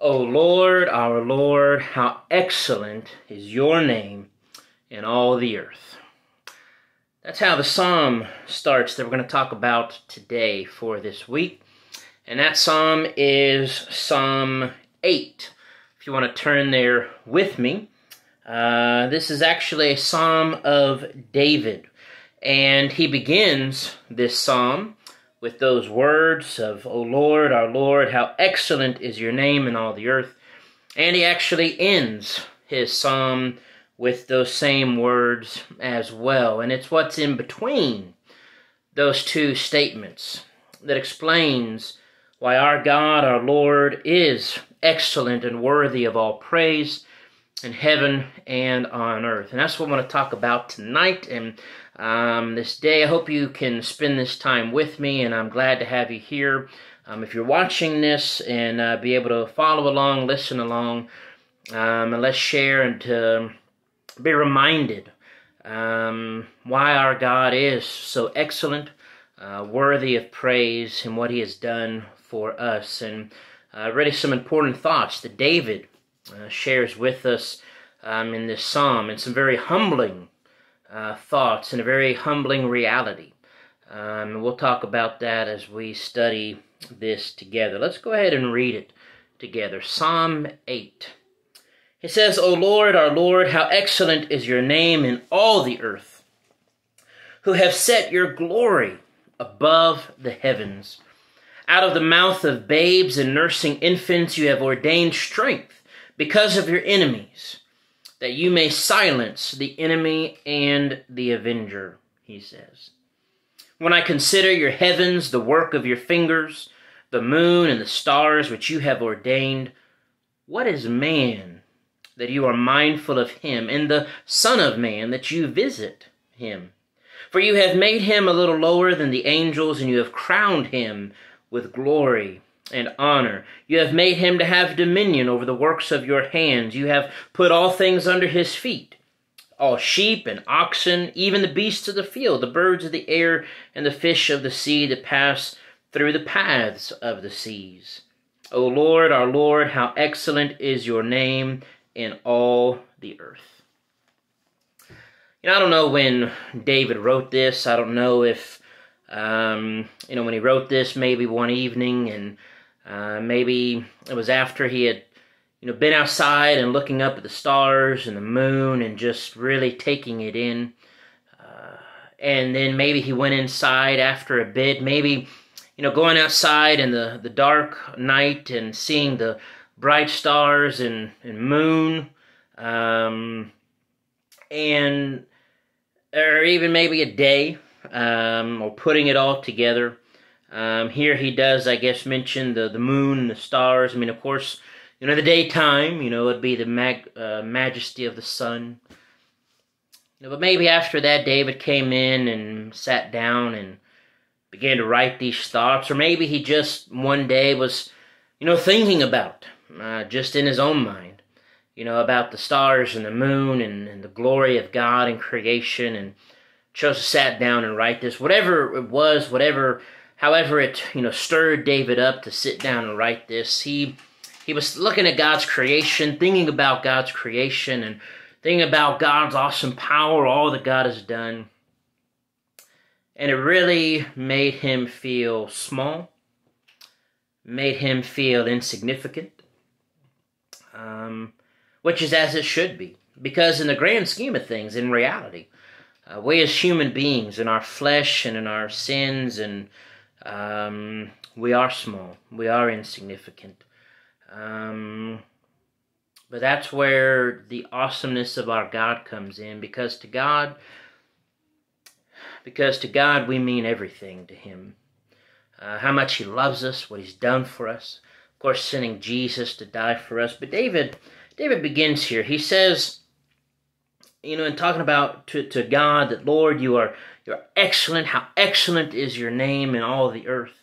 O Lord, our Lord, how excellent is your name in all the earth. That's how the psalm starts that we're going to talk about today for this week. And that psalm is Psalm 8. If you want to turn there with me, uh, this is actually a psalm of David. And he begins this psalm with those words of, O Lord, our Lord, how excellent is your name in all the earth. And he actually ends his psalm with those same words as well. And it's what's in between those two statements that explains why our God, our Lord, is excellent and worthy of all praise in heaven and on earth. And that's what I want to talk about tonight and um, this day. I hope you can spend this time with me, and I'm glad to have you here. Um, if you're watching this and uh, be able to follow along, listen along, um, and let's share and to be reminded um, why our God is so excellent, uh, worthy of praise, and what He has done for us. And uh, really, some important thoughts that David uh, shares with us um, in this psalm, and some very humbling uh, thoughts and a very humbling reality. Um, we'll talk about that as we study this together. Let's go ahead and read it together. Psalm 8. It says, O Lord, our Lord, how excellent is your name in all the earth, who have set your glory above the heavens. Out of the mouth of babes and nursing infants you have ordained strength because of your enemies that you may silence the enemy and the avenger, he says. When I consider your heavens, the work of your fingers, the moon and the stars which you have ordained, what is man that you are mindful of him, and the Son of Man that you visit him? For you have made him a little lower than the angels, and you have crowned him with glory and honor. You have made him to have dominion over the works of your hands. You have put all things under his feet all sheep and oxen, even the beasts of the field, the birds of the air, and the fish of the sea that pass through the paths of the seas. O Lord, our Lord, how excellent is your name in all the earth. You know, I don't know when David wrote this. I don't know if, um, you know, when he wrote this, maybe one evening and uh, maybe it was after he had, you know, been outside and looking up at the stars and the moon and just really taking it in. Uh, and then maybe he went inside after a bit. Maybe, you know, going outside in the, the dark night and seeing the bright stars and, and moon. Um, and, or even maybe a day, um, or putting it all together. Um, here he does, I guess, mention the, the moon the stars. I mean, of course, you know, the daytime, you know, it'd be the mag, uh, majesty of the sun. You know, but maybe after that, David came in and sat down and began to write these thoughts. Or maybe he just one day was, you know, thinking about, uh, just in his own mind, you know, about the stars and the moon and, and the glory of God and creation and chose to sat down and write this. Whatever it was, whatever However, it you know stirred David up to sit down and write this. He he was looking at God's creation, thinking about God's creation, and thinking about God's awesome power, all that God has done. And it really made him feel small, made him feel insignificant, um, which is as it should be. Because, in the grand scheme of things, in reality, uh, we as human beings, in our flesh and in our sins and um, we are small. We are insignificant. Um, but that's where the awesomeness of our God comes in because to God, because to God we mean everything to Him. Uh, how much He loves us, what He's done for us. Of course, sending Jesus to die for us. But David, David begins here. He says, you know, in talking about to, to God that Lord, you are you're excellent. How excellent is your name in all the earth.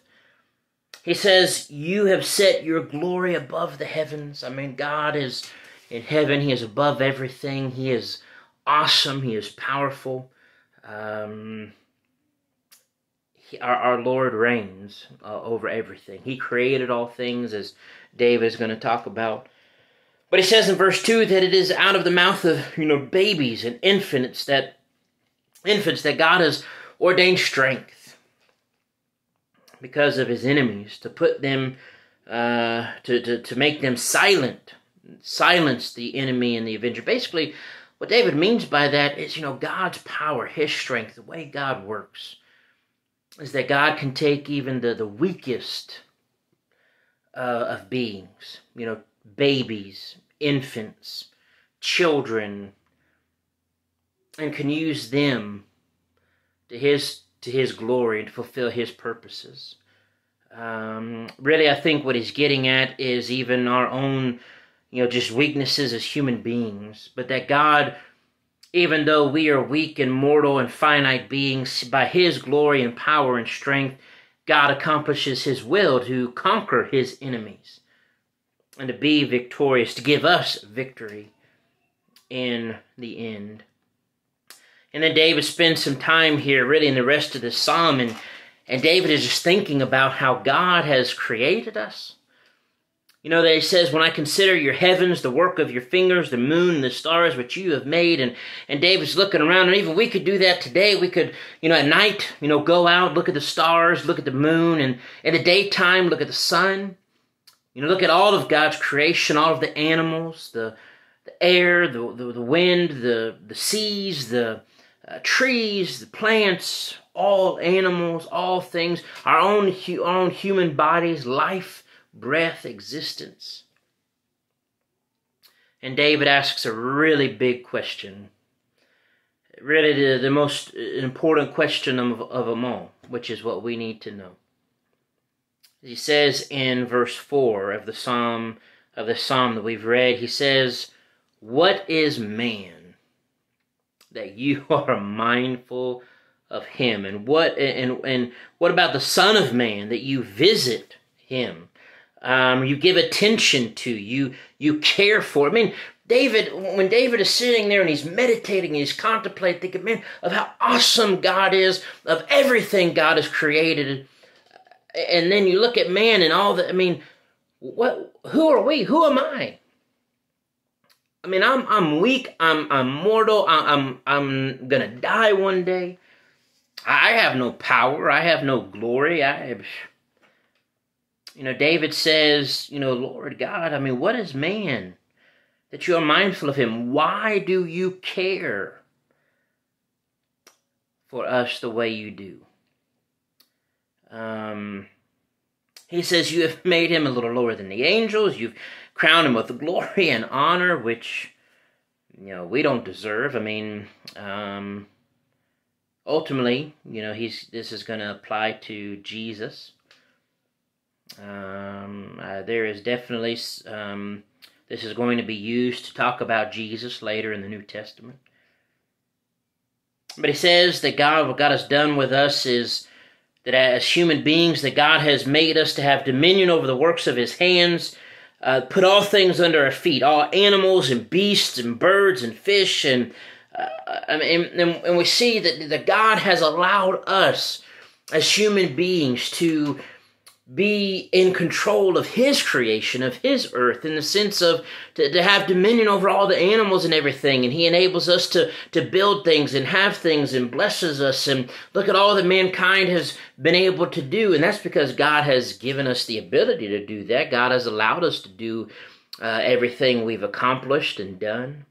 He says, You have set your glory above the heavens. I mean, God is in heaven. He is above everything. He is awesome. He is powerful. Um, he, our, our Lord reigns uh, over everything. He created all things, as David is going to talk about. But he says in verse 2 that it is out of the mouth of, you know, babies and infants that infants that God has ordained strength because of his enemies to put them uh, to, to, to make them silent, silence the enemy and the avenger. Basically, what David means by that is, you know, God's power, his strength, the way God works, is that God can take even the, the weakest uh, of beings, you know, babies, infants, children, and can use them to his to his glory and to fulfill his purposes. Um, really, I think what he's getting at is even our own, you know, just weaknesses as human beings, but that God, even though we are weak and mortal and finite beings, by his glory and power and strength, God accomplishes his will to conquer his enemies and to be victorious, to give us victory in the end. And then David spends some time here, really, in the rest of the psalm, and, and David is just thinking about how God has created us. You know, that he says, When I consider your heavens, the work of your fingers, the moon, the stars which you have made, and, and David's looking around, and even we could do that today. We could, you know, at night, you know, go out, look at the stars, look at the moon, and in the daytime, look at the sun. You know, look at all of God's creation, all of the animals, the, the air, the, the, the wind, the, the seas, the uh, trees, plants, all animals, all things, our own, hu- our own human bodies, life, breath, existence. And David asks a really big question. Really, the, the most important question of, of them all, which is what we need to know. He says in verse 4 of the psalm of the psalm that we've read, he says, What is man? That you are mindful of him? And what and and what about the son of man that you visit him? Um, you give attention to you you care for i mean david when david is sitting there and he's meditating he's contemplating thinking man of how awesome god is of everything god has created. And then you look at man and all that i mean what who are we? Who am i I mean, I'm I'm weak. I'm I'm mortal. I'm I'm, I'm gonna die one day. I have no power. I have no glory. I you know, David says, you know, Lord God. I mean, what is man that you are mindful of him? Why do you care for us the way you do? Um, he says, You have made him a little lower than the angels. You've crowned him with glory and honor, which, you know, we don't deserve. I mean, um, ultimately, you know, he's this is going to apply to Jesus. Um, uh, there is definitely, um, this is going to be used to talk about Jesus later in the New Testament. But he says that God, what God has done with us is that as human beings, that God has made us to have dominion over the works of His hands, uh, put all things under our feet, all animals and beasts and birds and fish, and uh, and, and, and we see that, that God has allowed us as human beings to be in control of his creation, of his earth, in the sense of to, to have dominion over all the animals and everything. And he enables us to, to build things and have things and blesses us. And look at all that mankind has been able to do. And that's because God has given us the ability to do that. God has allowed us to do uh, everything we've accomplished and done.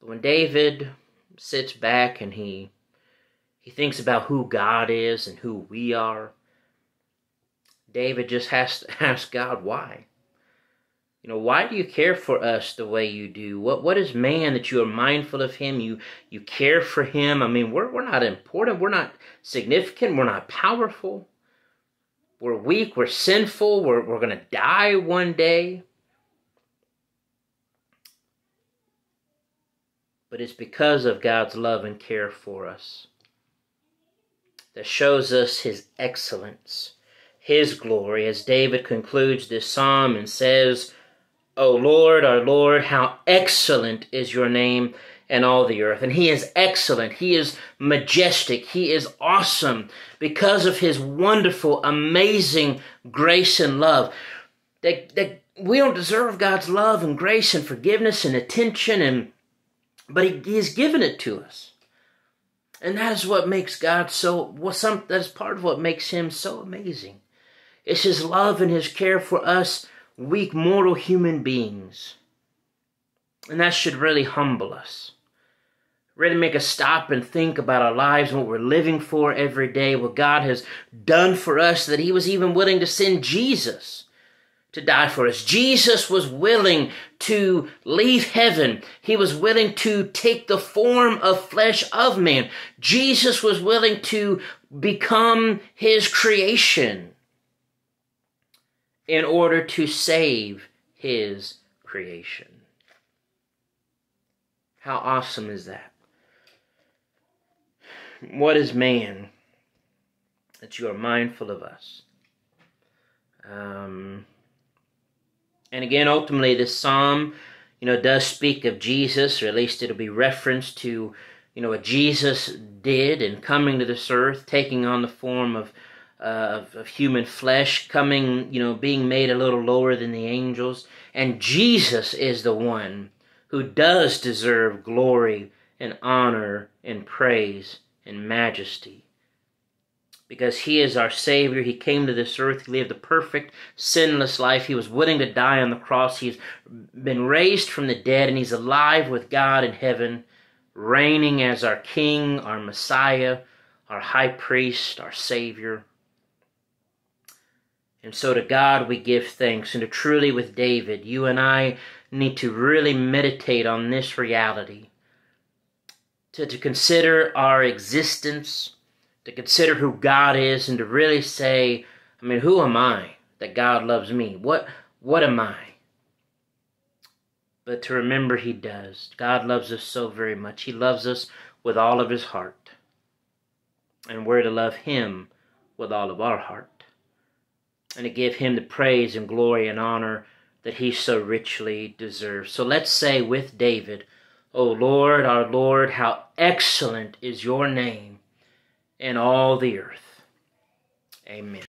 But when David sits back and he he thinks about who God is and who we are. David just has to ask God why. You know, why do you care for us the way you do? What what is man that you are mindful of him? You you care for him. I mean, we're we're not important, we're not significant, we're not powerful. We're weak, we're sinful, we're we're gonna die one day. But it's because of God's love and care for us that shows us his excellence, his glory, as David concludes this psalm and says, O Lord, our Lord, how excellent is your name in all the earth. And he is excellent. He is majestic. He is awesome because of his wonderful, amazing grace and love. That, that we don't deserve God's love and grace and forgiveness and attention and but he, he has given it to us. And that is what makes God so well, some that is part of what makes him so amazing. It's his love and his care for us weak mortal human beings. And that should really humble us. Really make us stop and think about our lives and what we're living for every day, what God has done for us, that He was even willing to send Jesus to die for us. Jesus was willing to leave heaven. He was willing to take the form of flesh of man. Jesus was willing to become His creation in order to save His creation. How awesome is that? What is man that you are mindful of us? Um, and again, ultimately, this psalm, you know, does speak of Jesus, or at least it'll be referenced to, you know, what Jesus did in coming to this earth, taking on the form of, uh, of, of human flesh, coming, you know, being made a little lower than the angels. And Jesus is the one who does deserve glory and honor and praise and majesty. Because he is our Savior. He came to this earth. He lived a perfect, sinless life. He was willing to die on the cross. He's been raised from the dead, and he's alive with God in heaven, reigning as our King, our Messiah, our High Priest, our Savior. And so to God we give thanks. And to truly with David, you and I need to really meditate on this reality. To, to consider our existence, to consider who God is, and to really say, I mean, who am I that God loves me? What what am I? But to remember He does. God loves us so very much. He loves us with all of His heart. And we're to love Him with all of our heart and to give him the praise and glory and honor that he so richly deserves. So let's say with David, O Lord, our Lord, how excellent is your name in all the earth. Amen.